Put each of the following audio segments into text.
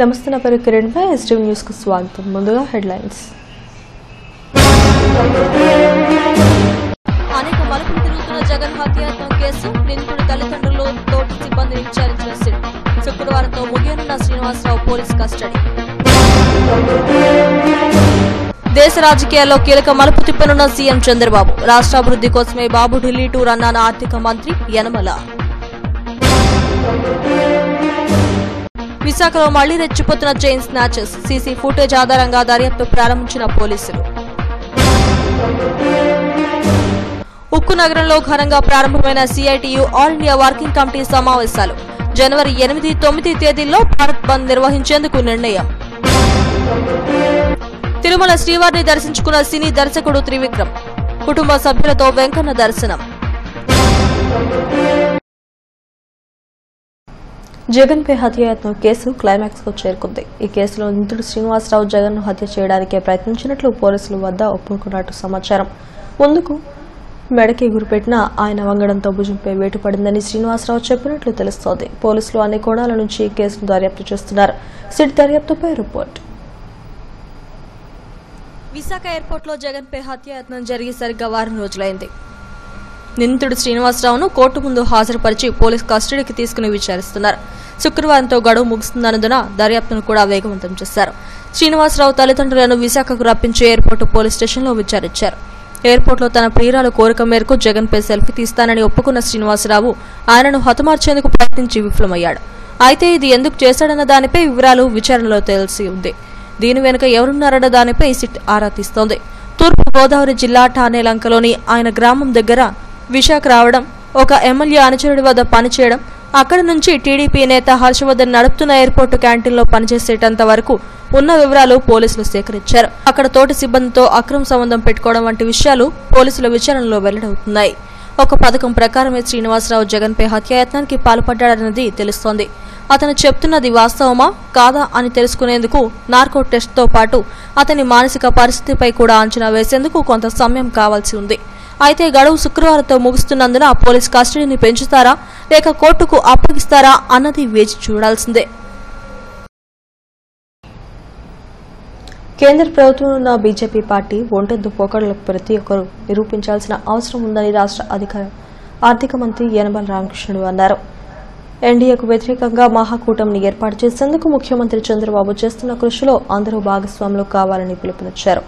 నమస్తే నా పేరు కిరణ్. భాయ్ ఎస్టీవీ న్యూస్కు స్వాగతం. ముందుగా హెడ్లైన్స్. అనేక మలుపులు తిరుగుతున్న జగన్ హత్యాయత్నం కేసు నిందితుడి తల్లిదండ్రులు తోటి సిబ్బందిని విచారించిన సిట్. శుక్రవారంతో ముగియనున్న శ్రీనివాసరావు పోలీస్ కస్టడీ. దేశ రాజకీయాల్లో కీలక మలుపు తిప్పనున్న సీఎం చంద్రబాబు. రాష్ట్రాభివృద్ధి కోసమే బాబు ఢిల్లీ టూర్ అన్నాన ఆర్థిక మంత్రి యనమల. విశాఖలో మళ్ళీ రెచ్చిపోతున్న చైన్ స్నాచెస్. సీసీ ఫుటేజ్ ఆధారంగా దర్యాప్తు ప్రారంభించిన పోలీసులు. ఉక్కు నగరంలో ఘనంగా ప్రారంభమైన CITU all India working committee సమావేశాలు. జనవరి ఎనిమిది తొమ్మిది తేదీల్లో భారత్ బంద్ నిర్వహించేందుకు నిర్ణయం. తిరుమల శ్రీవారిని దర్శించుకున్న సినీ దర్శకుడు త్రివిక్రమ్. కుటుంబ సభ్యులతో వెంకన్న దర్శనం. జగన్ పై హత్యాయత్నం కేసు క్లైమాక్స్కు చేరుకుంది. ఈ కేసులో నిందితుడు శ్రీనివాసరావు జగన్ను హత్య చేయడానికే ప్రయత్నించినట్లు పోలీసుల వద్ద ఒప్పుకున్నట్టు సమాచారం. ముందుకు మెడకి గురిపెట్టిన ఆయన వంగడంతో భుజంపై వేటుపడిందని శ్రీనివాసరావు చెప్పినట్లు తెలుస్తోంది. పోలీసులు అన్ని కోణాల నుంచి ఈ కేసును దర్యాప్తు చేస్తున్నారు. SIT దర్యాప్తుపై report. విశాఖ ఎయిర్పోర్ట్లో జగన్ పై హత్యాయత్నం జరిగి సరిగ్గా వారం రోజులైంది. నిందితుడు శ్రీనివాసరావును కోర్టు ముందు హాజరుపరిచి పోలీస్ కస్టడీకి తీసుకుని విచారిస్తున్నారు. శుక్రవారంతో గడువు ముగుస్తున్నందున దర్యాప్తును కూడా వేగవంతం చేశారు. శ్రీనివాసరావు తల్లిదండ్రులను విశాఖకు రప్పించి ఎయిర్పోర్టు పోలీస్ స్టేషన్లో విచారించారు. ఎయిర్పోర్ట్లో తన ప్రియురాల కోరిక మేరకు జగన్పై సెల్ఫీ తీస్తానని ఒప్పుకున్న శ్రీనివాసరావు ఆయనను హతమార్చేందుకు ప్రయత్నించి విఫలమయ్యాడు. అయితే ఇది ఎందుకు చేశాడన్న దానిపై వివరాలు విచారణలో తెలిసి ఉంది. దీని వెనుక ఎవరున్నారన్న దానిపై సిట్ ఆరా తీస్తోంది. తూర్పు గోదావరి జిల్లా ఠానేలంకలోని ఆయన గ్రామం దగ్గర విశాఖ రావడం ఒక ఎమ్మెల్యే అనుచరుడి వద్ద పనిచేయడం అక్కడి నుంచి టీడీపీ నేత హర్షవర్ధన్ నడుపుతున్న ఎయిర్పోర్టు క్యాంటీన్లో పనిచేసేటంత వరకు ఉన్న వివరాలు పోలీసులు సేకరించారు. అక్కడ తోటి సిబ్బందితో అక్రమ సంబంధం పెట్టుకోవడం వంటి విషయాలు పోలీసుల విచారణలో వెల్లడవుతున్నాయి. ఒక పథకం ప్రకారమే శ్రీనివాసరావు జగన్పై హత్యాయత్నానికి పాల్పడ్డాడన్నది తెలుస్తోంది. అతను చెప్తున్నది వాస్తవమా కాదా అని తెలుసుకునేందుకు నార్కో టెస్ట్తో పాటు అతని మానసిక పరిస్థితిపై కూడా అంచనా వేసేందుకు కొంత సమయం కావాల్సి ఉంది. అయితే గడువు శుక్రవారంతో ముగుస్తున్నందున పోలీస్ కస్టడీని పెంచుతారా? లేక కోర్టుకు అప్పగిస్తారా? అన్నది వేచి చూడాల్సిందే. కేంద్ర ప్రభుత్వం ఉన్న బీజేపీ పార్టీ ఒంటెద్దు పోకడలకు ప్రతి ఒక్కరూ నిరూపించాల్సిన అవసరం ఉందని రాష్ట్ర అధికార ఆర్థిక మంత్రి యనమల రామకృష్ణుడు అన్నారు. ఎన్డీఏకు వ్యతిరేకంగా మహాకూటమిని ఏర్పాటు చేసేందుకు ముఖ్యమంత్రి చంద్రబాబు చేస్తున్న కృషిలో అందరూ భాగస్వాములు కావాలని పిలుపునిచ్చారు.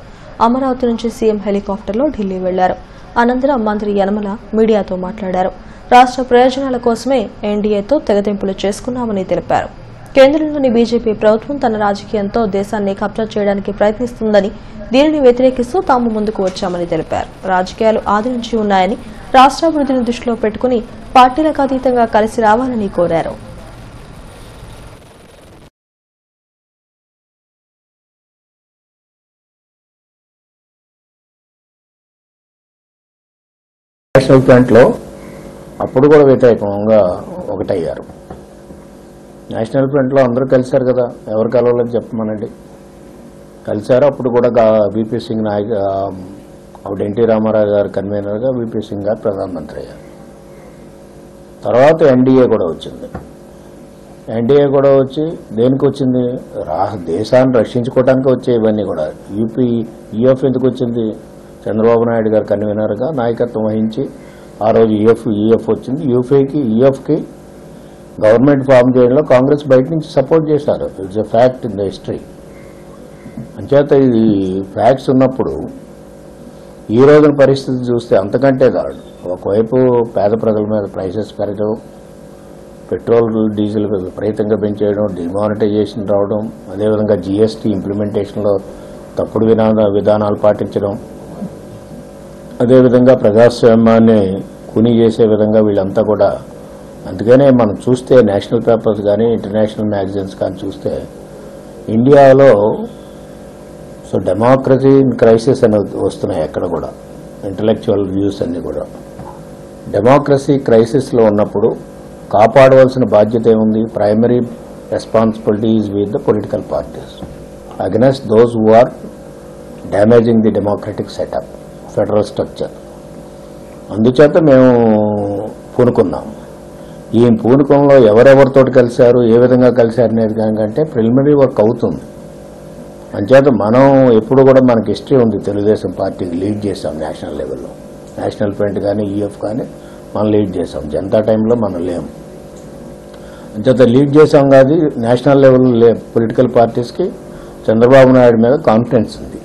అమరావతి నుంచి సీఎం హెలికాప్టర్లో ఢిల్లీ వెళ్ళారు. అనంతరం మంత్రి యనమల మీడియాతో మాట్లాడారు. రాష్ట్ర ప్రయోజనాల కోసమే ఎన్డీఏతో తెగతింపులు చేసుకున్నామని తెలిపారు. కేంద్రంలోని బీజేపీ ప్రభుత్వం తన రాజకీయంతో దేశాన్ని కబ్జా చేయడానికి ప్రయత్నిస్తుందని దీనిని వ్యతిరేకిస్తూ తాము ముందుకు వచ్చామని తెలిపారు. రాజకీయాలు ఆదరించి ఉన్నాయని రాష్ట్రాభివృద్ధిని దృష్టిలో పెట్టుకుని పార్టీలకు అతీతంగా కలిసి రావాలని కోరారు. నేషనల్ ఫ్రంట్లో అప్పుడు కూడా వ్యతిరేకంగా ఒకటయ్యారు. నేషనల్ ఫ్రంట్లో అందరూ కలిశారు కదా ఎవరు కలవాలని చెప్పమనండి. కలిశారు అప్పుడు కూడా విపి సింగ్ నాయక్ అప్పుడు ఎన్టీ రామారావు గారు కన్వీనర్గా విపి సింగ్ గారు ప్రధానమంత్రి అయ్యారు. తర్వాత ఎన్డీఏ కూడా వచ్చింది. ఎన్డీఏ కూడా వచ్చి దేనికి వచ్చింది? రా దేశాన్ని రక్షించుకోవడానికి వచ్చే ఇవన్నీ కూడా. యూపీ యూఎఫ్ ఎందుకు వచ్చింది? చంద్రబాబు నాయుడు గారు కన్వీనర్గా నాయకత్వం వహించి ఆ రోజు ఈఎఫ్ ఈఎఫ్ వచ్చింది. యూపీఐకి ఈఎఫ్కి గవర్నమెంట్ ఫామ్ చేయడంలో కాంగ్రెస్ బయట నుంచి సపోర్ట్ చేశారు. It's a fact in the history అంచేత ఇది ఫ్యాక్ట్స్ ఉన్నప్పుడు ఈ రోజున పరిస్థితి చూస్తే అంతకంటే కాదు. ఒకవైపు పేద ప్రజల మీద ప్రైసెస్ పెరగడం పెట్రోల్ డీజిల్ విపరీతంగా పెంచేయడం డిమానిటైజేషన్ రావడం అదేవిధంగా జీఎస్టీ ఇంప్లిమెంటేషన్లో తప్పుడు విధాన విధానాలు పాటించడం అదేవిధంగా ప్రజాస్వామ్యాన్ని కూనీ చేసే విధంగా వీళ్ళంతా కూడా. అందుకనే మనం చూస్తే నేషనల్ పేపర్స్ కానీ ఇంటర్నేషనల్ మ్యాగజైన్స్ కానీ చూస్తే ఇండియాలో సో డెమోక్రసీ క్రైసిస్ అని వస్తున్నాయి ఎక్కడ కూడా. ఇంటలెక్చువల్ వ్యూస్ అన్ని కూడా. డెమోక్రసీ క్రైసిస్లో ఉన్నప్పుడు కాపాడవలసిన బాధ్యత ఏముంది? Primary responsibility is with the political parties. Against those who are damaging the democratic setup federal structure. అందుచేత మేము పూనుకున్నాం. ఈ పూనుకంలో ఎవరెవరితోటి కలిశారు ఏ విధంగా కలిశారు అనేది కనుకంటే ప్రిలిమినరీ వర్క్ అవుతుంది. అంచేత మనం ఎప్పుడు కూడా మనకి హిస్టరీ ఉంది తెలుగుదేశం పార్టీకి లీడ్ చేసాం నేషనల్ లెవెల్లో. నేషనల్ ఫ్రంట్ కానీ ఈఎఫ్ కానీ మనం లీడ్ చేసాం జనతా టైంలో మనం లేము అంచేత లీడ్ చేసాం కాదు నేషనల్ లెవెల్ పొలిటికల్ పార్టీస్కి చంద్రబాబు నాయుడు మీద కాన్ఫిడెన్స్ ఉంది.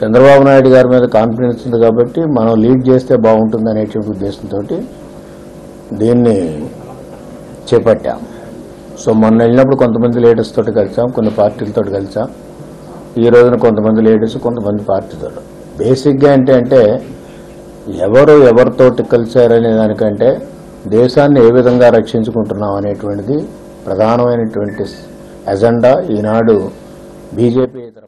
చంద్రబాబు నాయుడు గారి మీద కాన్ఫిడెన్స్ ఉంది కాబట్టి మనం లీడ్ చేస్తే బాగుంటుంది అనేటువంటి ఉద్దేశంతో దీన్ని చేపట్టాం. సో మొన్న వెళ్ళినప్పుడు కొంతమంది లీడర్స్ తోటి కలిసాం కొన్ని పార్టీలతో కలిసాం. ఈ రోజున కొంతమంది లీడర్స్ కొంతమంది పార్టీతో బేసిక్గా అంటే అంటే ఎవరు ఎవరితోటి కలిశారనే దానికంటే దేశాన్ని ఏ విధంగా రక్షించుకుంటున్నాం అనేటువంటిది ప్రధానమైనటువంటి ఎజెండా ఈనాడు బీజేపీ ఇతర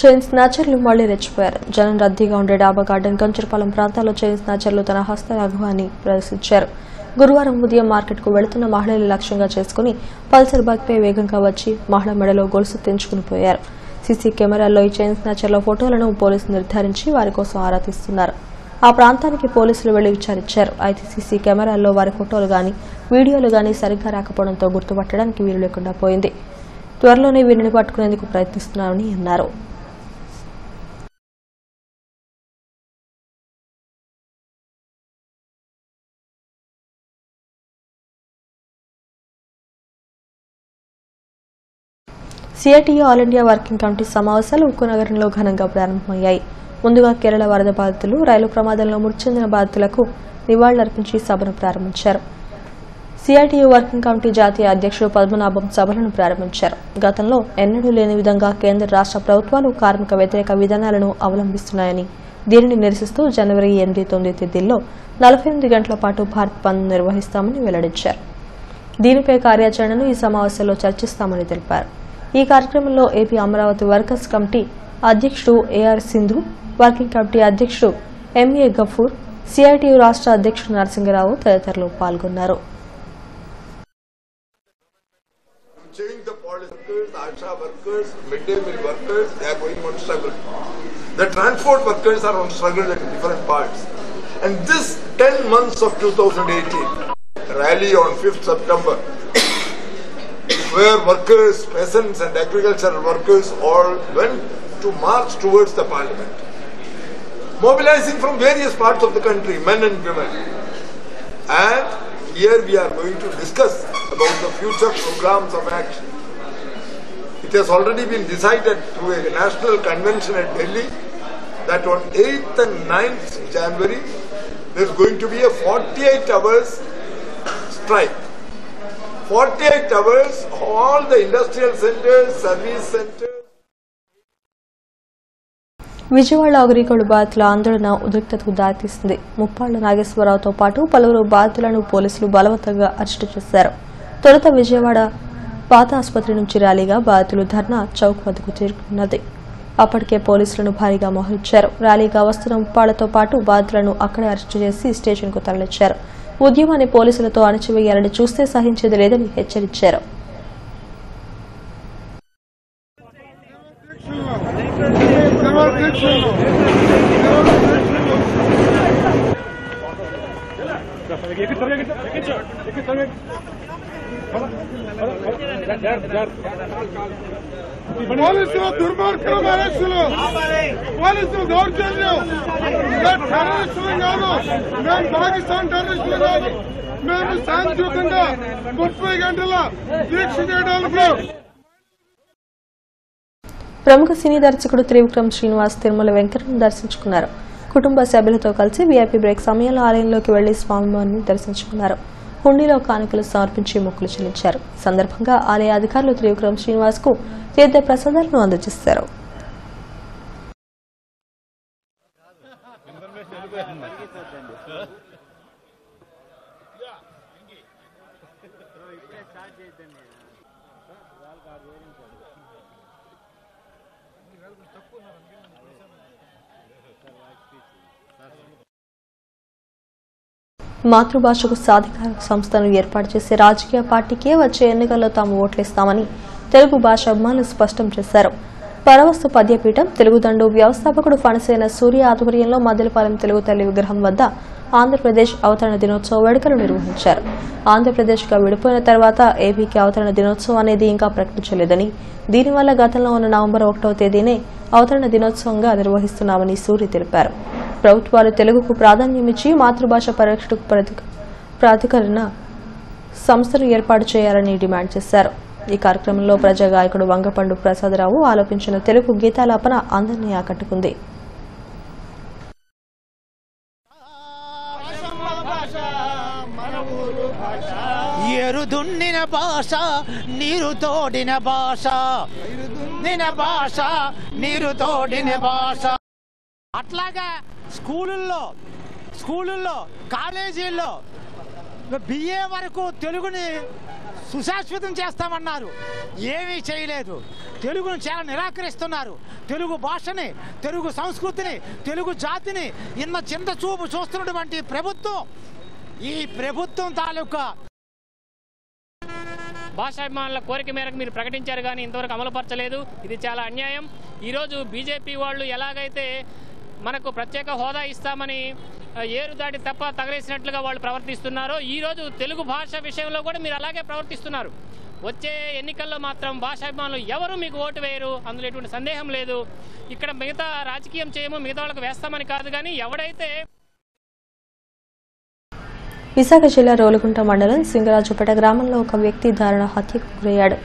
చైన్ స్నాచర్లు మళ్ళీ రెచ్చిపోయారు. జనం రద్దీగా ఉండే డాబా గార్డెన్ కంచరపాలెం ప్రాంతాల్లో చైన్ స్నాచర్లు తన హస్తరాఘవాన్ని ప్రదర్శించారు. గురువారం ఉదయం మార్కెట్కు వెళుతున్న మహిళలు లక్ష్యంగా చేసుకుని పల్సర్ బైక్పై వేగంగా వచ్చి మహిళ మెడలో గొలుసు తెంచుకుని పోయారు. సీసీ కెమెరాల్లో ఈ చైన్ స్నాచర్ల ఫోటోలను పోలీసులు నిర్ధారించి వారి కోసం ఆరా తీస్తున్నారు. ఆ ప్రాంతానికి పోలీసులు వెళ్ళి విచారించారు. అయితే సీసీ కెమెరాల్లో వారి ఫోటోలు గాని వీడియోలు గాని సరిగ్గా రాకపోవడంతో గుర్తుపట్టడానికి వీలు లేకుండా పోయింది. త్వరలోనే వీరిని పట్టుకునేందుకు ప్రయత్నిస్తున్నామని అన్నారు. CITU all India working committee సమావేశాలు ఉక్కు నగరంలో ఘనంగా ప్రారంభమయ్యాయి. ముందుగా కేరళ వరద బాధితులు రైలు ప్రమాదంలో మృతి చెందిన బాధితులకు నివాళులర్పించి సభను ప్రారంభించారు. సిఐటియు వర్కింగ్ కమిటీ జాతీయ అధ్యక్షుడు పద్మనాభం సభలను ప్రారంభించారు. గతంలో ఎన్నడూ లేని విధంగా కేంద్ర రాష్ట్ర ప్రభుత్వాలు కార్మిక వ్యతిరేక విధానాలను అవలంబిస్తున్నాయని దీనిని నిరసిస్తూ జనవరి ఎనిమిది తొమ్మిది తేదీల్లో నలభై ఎనిమిది గంటల పాటు భారత్ బంద్ నిర్వహిస్తామని వెల్లడించారు. దీనిపై కార్యాచరణను ఈ సమావేశంలో చర్చిస్తామని తెలిపారు. ఈ కార్యక్రమంలో ఏపీ అమరావతి వర్కర్స్ కమిటీ అధ్యక్షుడు ఏఆర్ సింధు వర్కింగ్ కమిటీ అధ్యక్షుడు ఎంఏ గఫూర్ సిఐటియు రాష్ట్ర అధ్యక్షుడు నరసింహరావు తదితరులు పాల్గొన్నారు The transport workers are on struggle at different parts. And this 10 months of 2018, rally on 5th September, where workers, peasants and agricultural workers all went to march towards the parliament. Mobilizing from various parts of the country, men and women. And here we are going to discuss about the future programs of action. It has already been decided through a national convention at Delhi that on 8th and 9th January there is going to be a 48 hours strike. 48 hours, all the industrial centers, service centers, Vijayawada AgriGold బాధితుల ఆందోళన ఉద్రిక్తతకు దారితీసింది. ముప్పాళ్ళ నాగేశ్వరరావుతో పాటు పలువురు బాధితులను పోలీసులు బలవంతంగా arrest చేశారు. తొలుత విజయవాడ పాత ఆసుపత్రి నుంచి ర్యాలీగా బాధితులు ధర్నా చౌక్ వద్దకు చేరుకున్నది. అప్పటికే పోలీసులను భారీగా మోహరించారు. ర్యాలీగా వస్తున్న ముప్పాళ్ళతో పాటు బాధితులను అక్కడే అరెస్టు చేసి స్టేషన్కు తరలించారు. ఉద్యమాన్ని పోలీసులతో అణచివేయాలని చూస్తే సహించేది లేదని హెచ్చరించారు. పోలీసులు దుర్మార్గం అరెస్టులు పోలీసులు దౌర్జన్యం. మేము టెర్రరిస్టులు కాదు. మేము పాకిస్తాన్ టెర్రరిస్టులు కాదు. మేము శాంతియుతంగా ముప్పై గంటల దీక్ష చేయడానికి ప్రముఖ సినీ దర్శకుడు త్రివిక్రమ్ శ్రీనివాస్ తిరుమల వెంకటను దర్శించుకున్నారు. కుటుంబ సభ్యులతో కలిసి వీఐపీ బ్రేక్ సమయంలో ఆలయంలోకి వెళ్ళి స్వామివారిని దర్శించుకున్నారు. హుండీలో కానుకలు సమర్పించి మొక్కులు చెల్లించారు. సందర్భంగా ఆలయ అధికారులు త్రివిక్రమ్ శ్రీనివాస్కు తీర్థ ప్రసాదాలను అందజేశారు. మాతృభాషకు సాధికార సంస్థను ఏర్పాటు చేసే రాజకీయ పార్టీకే వచ్చే ఎన్నికల్లో తాము ఓట్లేస్తామని తెలుగు భాష అభిమానులు స్పష్టం చేశారు. పరవస్తు పద్యపీఠం తెలుగుదండు వ్యవస్థాపకుడు ఫణసేన సూర్య ఆధ్వర్యంలో మద్దెలపాలెం తెలుగు తల్లి విగ్రహం వద్ద ఆంధ్రప్రదేశ్ అవతరణ దినోత్సవ వేడుకలు నిర్వహించారు. ఆంధ్రప్రదేశ్గా విడిపోయిన తర్వాత ఏపీకి అవతరణ దినోత్సవం అనేది ఇంకా ప్రకటించలేదని దీనివల్ల గతంలో ఉన్న నవంబర్ ఒకటవ తేదీనే అవతరణ దినోత్సవంగా నిర్వహిస్తున్నామని సూర్య తెలిపారు. ప్రభుత్వాలు తెలుగుకు ప్రాధాన్యమిచ్చి మాతృభాష పరిరక్షణకు ప్రాధికరణ సంస్థను ఏర్పాటు చేయాలని డిమాండ్ చేశారు. ఈ కార్యక్రమంలో ప్రజా గాయకుడు వంగపండు ప్రసాదరావు ఆలోపించిన తెలుగు గీతాలాపన అందరినీ ఆకట్టుకుంది. ఎరుదున్నిన భాష నీరు తోడిన భాష. నిన భాష నీరు తోడిన భాష. అట్లాగా స్కూలుల్లో స్కూలుల్లో కాలేజీల్లో బిఏ వరకు తెలుగుని సుశాశ్వతం చేస్తామన్నారు. ఏమీ చేయలేదు. తెలుగును చాలా నిరాకరిస్తున్నారు. తెలుగు భాషని తెలుగు సంస్కృతిని తెలుగు జాతిని ఇన్న చింత చూపు చూస్తున్నటువంటి ప్రభుత్వం ఈ ప్రభుత్వం తాలూకా భాషాభిమానుల కోరిక మేరకు మీరు ప్రకటించారు కానీ ఇంతవరకు అమలుపరచలేదు. ఇది చాలా అన్యాయం. ఈరోజు బీజేపీ వాళ్ళు ఎలాగైతే మనకు ప్రత్యేక హోదా ఇస్తామని ఏరు దాటి తప్ప తగలేసినట్లుగా వాళ్ళు ప్రవర్తిస్తున్నారో. ఈరోజు తెలుగు భాష విషయంలో కూడా మీరు అలాగే ప్రవర్తిస్తున్నారు. వచ్చే ఎన్నికల్లో మాత్రం భాషాభిమానులు ఎవరు మీకు ఓటు వేయరు? అందులో ఎటువంటి సందేహం లేదు. ఇక్కడ మిగతా రాజకీయం చేయము మిగతా వాళ్ళకి వేస్తామని కాదు కానీ ఎవడైతే విశాఖ జిల్లా రోలుగుంట మండలం సింగరాజుపేట గ్రామంలో ఒక వ్యక్తి దారుణ హత్యకు గురయ్యాడు.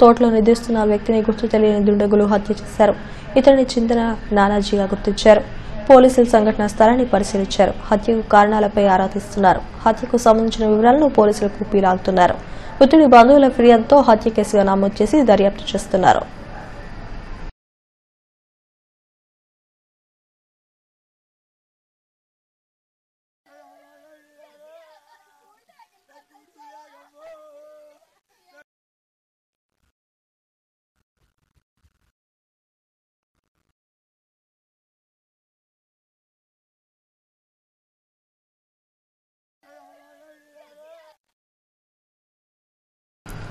తోటలో నిద్రిస్తున్న వ్యక్తిని గుర్తు తెలియని దుండగులు హత్య చేశారు. ఇతడిని చింతన నానాజీగా గుర్తించారు. పోలీసులు సంఘటనా స్థలాన్ని పరిశీలించారు. హత్యకు కారణాలపై ఆరా తీస్తున్నారు. హత్యకు సంబంధించిన వివరాలను పోలీసులకు పీలాగుతున్నారు మృతుడి బంధువుల ఫిర్యాదుతో హత్య కేసుగా నమోదు చేసి దర్యాప్తు చేస్తున్నారు.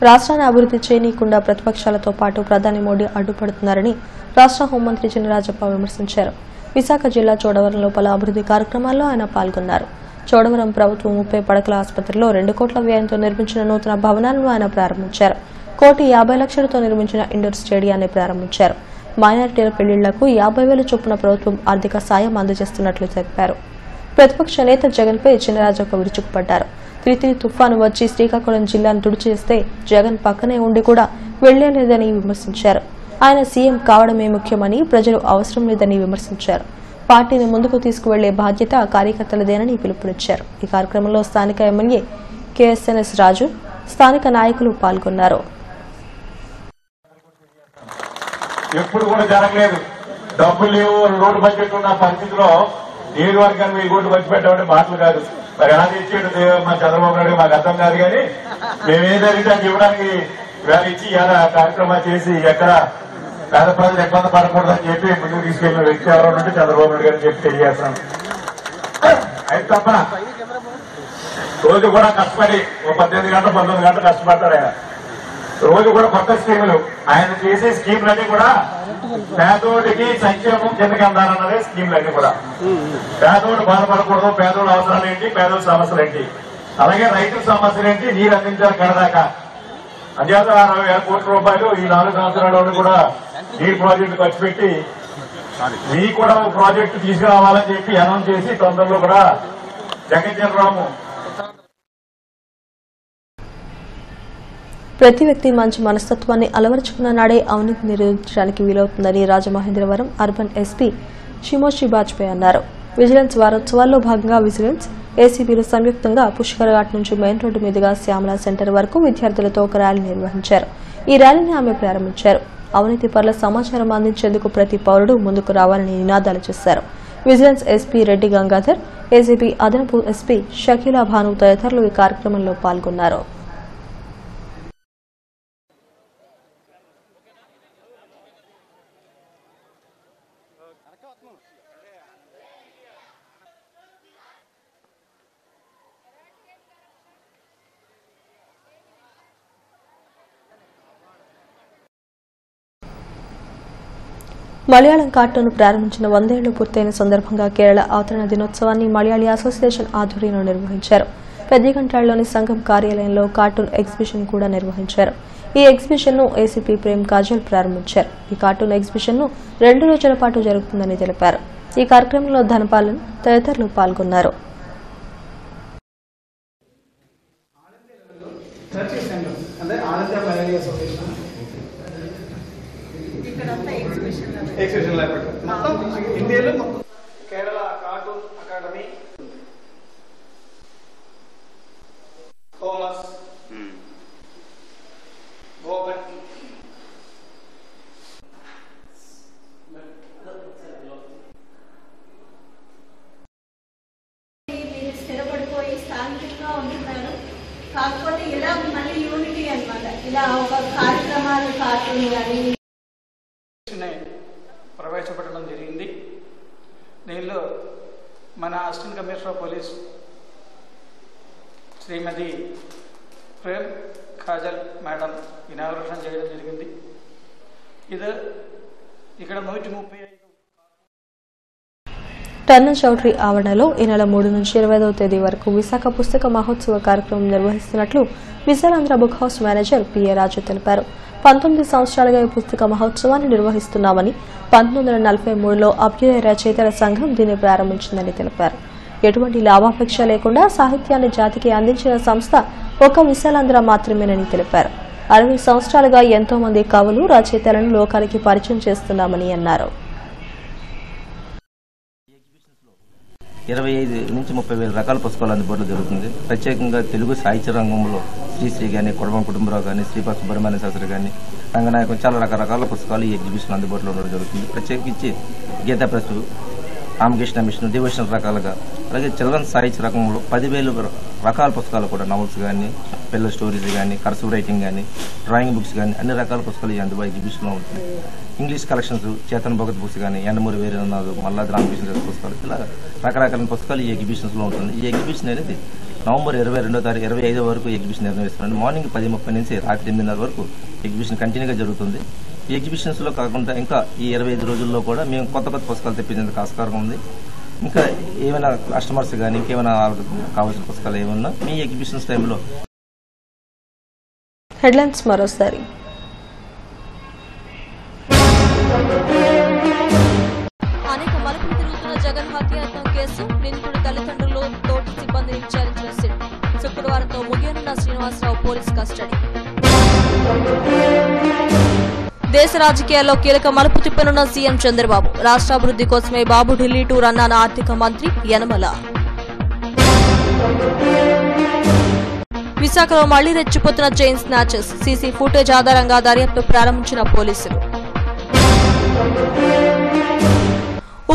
రాష్ట్రాన్ని అభివృద్ధి చేయనీయకుండా ప్రతిపక్షాలతో పాటు ప్రధాని మోడీ అడ్డుపడుతున్నారని రాష్ట్ర హోంమంత్రి చినరాజప్ప విమర్శించారు. విశాఖ జిల్లా చోడవరంలో పలు అభివృద్ధి కార్యక్రమాల్లో ఆయన పాల్గొన్నారు. చోడవరం ప్రభుత్వం ముప్పై పడకల ఆసుపత్రిలో రెండు కోట్ల వ్యయంతో నిర్మించిన నూతన భవనాలను ఆయన ప్రారంభించారు. కోటి యాభై లక్షలతో నిర్మించిన ఇండోర్ స్టేడియాన్ని ప్రారంభించారు. మైనారిటీల పెళ్ళిళ్ళకు యాభై వేల చొప్పున ప్రభుత్వం ఆర్థిక సాయం అందజేస్తున్నట్లు తెలిపారు. ప్రతిపక్ష నేత జగన్పై చినరాజప్ప విరుచుకుపడ్డారు. తిరితిరి తుఫాను వచ్చి శ్రీకాకుళం జిల్లాను తుడిచేస్తే జగన్ పక్కనే ఉండి కూడా వెళ్ళేలేదని విమర్శించారు. ఆయన సీఎం కావడమే ముఖ్యమని ప్రజలు అవసరం లేదని విమర్శించారు. పార్టీని ముందుకు తీసుకువెళ్ళే బాధ్యత కార్యకర్తలదేనని పిలుపునిచ్చారు. ఈ కార్యక్రమంలో స్థానిక ఎమ్మెల్యే కేఎస్ఎన్ఎస్ రాజు స్థానిక నాయకులు పాల్గొన్నారు. ఎప్పుడు కూడా జరగలేదు. డబ్బులు లేవు రోడ్డు బడ్జెట్ ఉన్న పరిస్థితిలో నియోజకవర్గాన్ని వెయ్యి కోట్లు ఖర్చు పెట్టామంటే మాటలు కాదు. మరి ఎలా తెచ్చాడు మా చంద్రబాబు నాయుడు మాకు అర్థం కాదు కానీ మేము ఏం జరిగితే ఇవ్వడానికి వేళ ఇచ్చి ఇలా కార్యక్రమాలు చేసి ఎక్కడ పేద ప్రజలు ఇబ్బంది పడకూడదని చెప్పి ముందుకు తీసుకెళ్ళిన వ్యక్తి ఎవరో ఉంటే చంద్రబాబు నాయుడు గారిని చెప్పి తెలియజేస్తాం అయితే తప్ప రోజు కూడా కష్టపడి ఓ పద్దెనిమిది గంటలు పంతొమ్మిది గంటలు కష్టపడతాడు ఆయన. రోజు కూడా కొత్త స్కీములు. ఆయన చేసే స్కీములన్నీ కూడా పేదోడికి సంక్షేమం కిందకి అందాలన్నదే స్కీములన్నీ కూడా. పేదోడు బాధపడకూడదు పేదోడు అవసరాలు ఏంటి పేదోడు సమస్యలు ఏంటి అలాగే రైతుల సమస్యలు ఏంటి నీరు అందించాలి కడదాకా అంచేత అరవై వేల కోట్ల రూపాయలు ఈ నాలుగు సంవత్సరాల్లో కూడా నీరు ప్రాజెక్టు ఖర్చు పెట్టి మీకు కూడా ఒక ప్రాజెక్టు తీసుకురావాలని చెప్పి అనౌన్స్ చేసి తొందరలో కూడా జగజ్జనరాము ప్రతి వ్యక్తి మంచి మనస్తత్వాన్ని అలవరుచుకున్న నాడే అవినీతి నిరోధించడానికి వీలవుతుందని రాజమహేంద్రవరం అర్బన్ ఎస్పీ షిమోషి బాజ్పేయి అన్నారు. విజిలెన్స్ వారోత్సవాల్లో భాగంగా విజిలెన్స్ ఏసీబీలు సంయుక్తంగా పుష్కర్ ఘాట్ నుంచి మెయిన్ రోడ్డు మీదుగా శ్యామల సెంటర్ వరకు విద్యార్థులతో ఒక ర్యాలీ నిర్వహించారు. ఈ ర్యాలీని ఆమె ప్రారంభించారు. అవినీతి పట్ల సమాచారం అందించేందుకు ప్రతి పౌరుడు ముందుకు రావాలని నినాదాలు చేశారు. Vigilance SP Reddy Gangadhar ACB అదనపు ఎస్పీ షకీలా భాను తదితరులు ఈ కార్యక్రమంలో పాల్గొన్నారు. మలయాళం కార్టూన్ ప్రారంభించిన వందేళ్ళు పూర్తయిన సందర్భంగా కేరళ అవతరణ దినోత్సవాన్ని మలయాళీ అసోసియేషన్ ఆధ్వర్యంలో నిర్వహించారు. పెద్దగంటాడులోని సంఘం కార్యాలయంలో కార్టూన్ ఎగ్జిబిషన్ కూడా నిర్వహించారు. ఈ ఎగ్జిబిషన్ను ఏసీపీ ప్రేమ్ కాజల్ ప్రారంభించారు. ఈ కార్టూన్ ఎగ్జిబిషన్ను రెండు రోజుల పాటు జరుగుతుందని తెలిపారు. ఈ కార్యక్రమంలో ధనపాలన్ తదితరులు పాల్గొన్నారు. Ik zit in Leppert. In Prem Kajal madam inauguration చేయడం జరిగింది. ఇది ఇక్కడ నూటి ముప్పై ఐదు ఆవరణలో ఈ నెల మూడు నుంచి ఇరవైదవ తేదీ వరకు విశాఖ పుస్తక మహోత్సవ కార్యక్రమం నిర్వహిస్తున్నట్లు Visalandhra book house manager PA Raju తెలిపారు. పంతొమ్మిది సంవత్సరాలుగా ఈ పుస్తక మహోత్సవాన్ని నిర్వహిస్తున్నామని పంతొమ్మిది వందల నలభై మూడులో అభ్యుదయ రచయితల సంఘం దీన్ని ప్రారంభించిందని తెలిపారు. ఎటువంటి లాభాపేక్ష లేకుండా సాహిత్యాన్ని జాతికి అందించిన సంస్థ ఒక విశాలాంధ్ర మాత్రమేనని తెలిపారు. అరవై సంవత్సరాలుగా ఎంతో మంది కవులు రచయితలను లోకానికి పరిచయం చేస్తున్నామని అన్నారు. ఇరవై ఐదు నుంచి ముప్పై వేల రకాల పుస్తకాలు అందుబాటులో జరుగుతుంది. ప్రత్యేకంగా తెలుగు సాహిత్య రంగంలో శ్రీశ్రీ కానీ కుటుంబం కుటుంబరావు కానీ శ్రీపా సుబ్రహ్మణ్య శాస్త్రి కానీ రంగనాయకం చాలా రకరకాల పుస్తకాలు ఈ ఎగ్జిబిషన్ అందుబాటులో ఉండడం జరుగుతుంది. ప్రత్యేకించి గీతా ప్రసు రామకృష్ణ మిషన్ డివోషనల్ రకాలుగా అలాగే చిల్డ్రన్స్ సాహిత్య రకంలో పదివేలు రకాల పుస్తకాలు కూడా నవల్స్ కానీ పిల్లల స్టోరీస్ కానీ కర్సివ్ రైటింగ్ కానీ డ్రాయింగ్ బుక్స్ కానీ అన్ని రకాల పుస్తకాలు ఈ అందుబాటు ఎగ్జిబిషన్లో ఉంటుంది English collections Chetan Bhagat books కానీ ఎండమూరి వీరనాథ్ మల్లాది రామకృష్ణ పుస్తకాలు ఇలా రకరకాల పుస్తకాలు ఈ ఎగ్జిబిషన్స్లో ఉంటుంది ఈ ఎగ్జిబిషన్ అనేది నవంబర్ ఇరవై రెండో తారీఖు ఇరవై ఐదో వరకు ఎగ్జిబిషన్ నిర్వహిస్తున్నాను మార్నింగ్ పది ముప్పై నుంచి రాత్రి ఎనిమిదిన్నర వరకు ఎగ్జిబిషన్ కంటిన్యూగా జరుగుతుంది. ఈ ఎగ్జిబిషన్స్లో కాకుండా ఇంకా ఈ ఇరవై ఐదు రోజుల్లో కూడా మేము కొత్త కొత్త పుస్తకాలు తెప్పించేందుకు ఆస్కారం ఉంది. ఇంకా ఏమైనా కస్టమర్స్ కానీ ఇంకేమైనా కావాల్సిన పుస్తకాలు ఏమన్నా మీ ఎగ్జిబిషన్స్ టైంలో హెడ్లైన్స్ మరోసారి. అనేక మలుపులు తిరుగుతున్న జగన్ హత్యాయత్నం కేసు నిందితుడి తల్లిదండ్రులు తోటి సిబ్బందిని విచారించిన సిట్. శుక్రవారంతో ముగియనున్న శ్రీనివాసరావు పోలీస్ కస్టడీ. దేశ రాజకీయాల్లో కీలక మలుపు తిప్పనున్న సీఎం చంద్రబాబు. రాష్ట్రాభివృద్ధి కోసమే బాబు ఢిల్లీ టూర్ అన్న ఆర్థిక మంత్రి యనమల. విశాఖలో మళ్ళీ రెచ్చిపోతున్న చైన్ స్నాచెస్. సీసీ ఫుటేజ్ ఆధారంగా దర్యాప్తు ప్రారంభించిన పోలీసులు.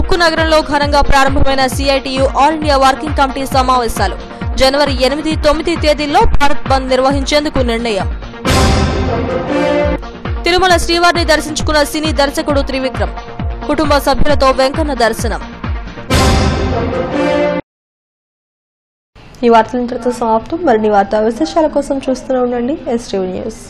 ఉక్కు నగరంలో ఘనంగా ప్రారంభమైన CITU all India working committee సమావేశాలు. జనవరి ఎనిమిది తొమ్మిది తేదీల్లో భారత్ బంద్ నిర్వహించేందుకు నిర్ణయం. తిరుమల శ్రీవారిని దర్శించుకున్న సినీ దర్శకుడు త్రివిక్రమ్ కుటుంబ సభ్యులతో వెంకన్న దర్శనం. ఈ వార్తలు ఇంతటితో సమాప్తం. మరిన్ని వార్తా విశేషాల కోసం చూస్తూనే ఉండండి. Yes news